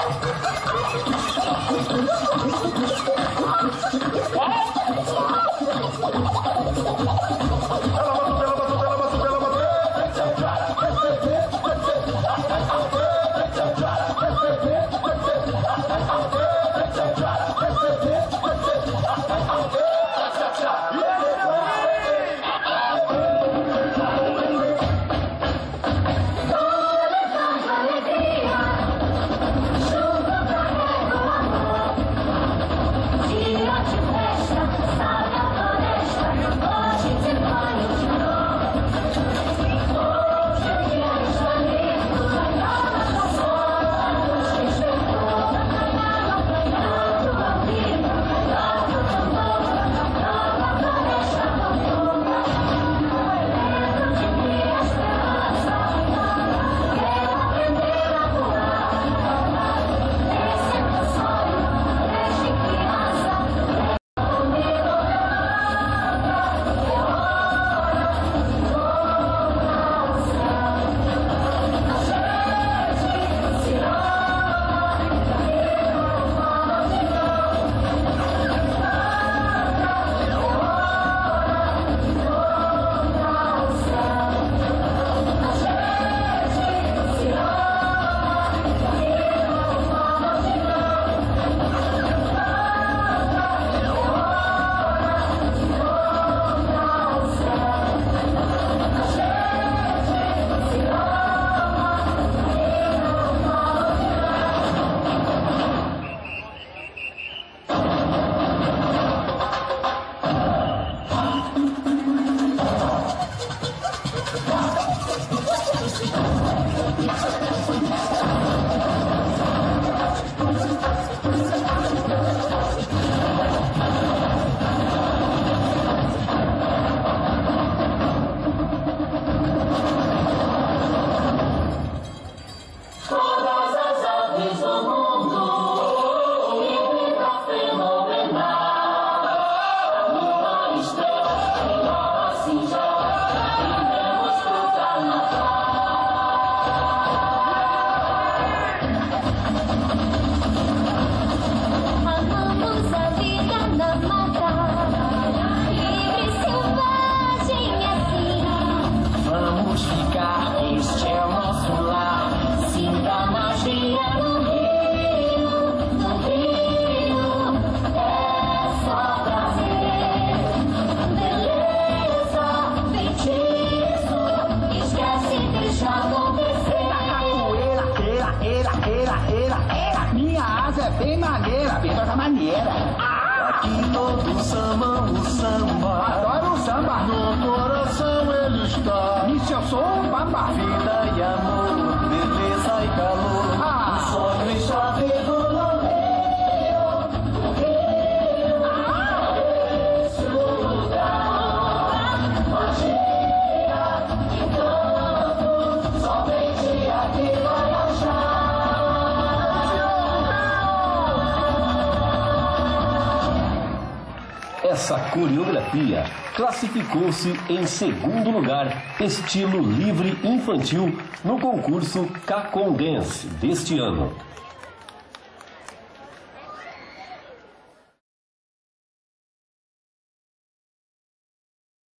ハハハハ! Respeita essa maneira. Aqui todos amam o samba. Adoro o samba. No coração ele está. Nisso eu sou um bamba. Vida Essa coreografia classificou-se em segundo lugar, estilo livre infantil, no concurso Cacon Dance deste ano.